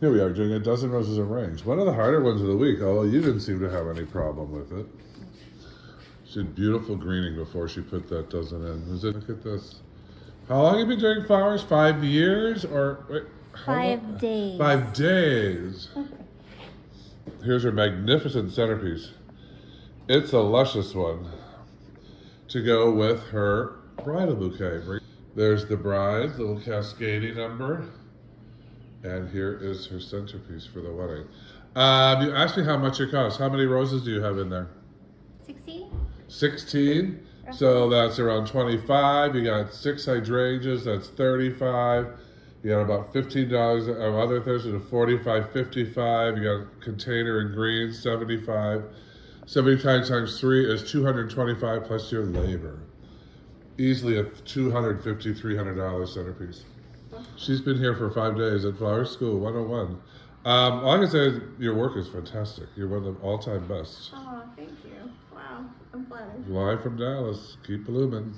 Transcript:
Here we are doing a dozen roses arranged. One of the harder ones of the week, although you didn't seem to have any problem with it. She did beautiful greening before she put that dozen in. Was it, look at this. How long have you been doing flowers? Five years or wait, Five long? days. Five days. Here's her magnificent centerpiece. It's a luscious one to go with her bridal bouquet. There's the bride's little cascading number. And here is her centerpiece for the wedding. Um, you asked me how much it costs. How many roses do you have in there? 16? 16. So that's around 25. You got six hydrangeas, that's 35. You got about $15 of other things, so 45, 55. You got a container in green, 75. 75 times 3 is 225 plus your labor. Easily a $250, $300 centerpiece. She's been here for five days at Flower School 101. Um, all I can say is your work is fantastic. You're one of the all-time best. Oh, thank you. Wow, I'm flattered. Live from Dallas. Keep blooming.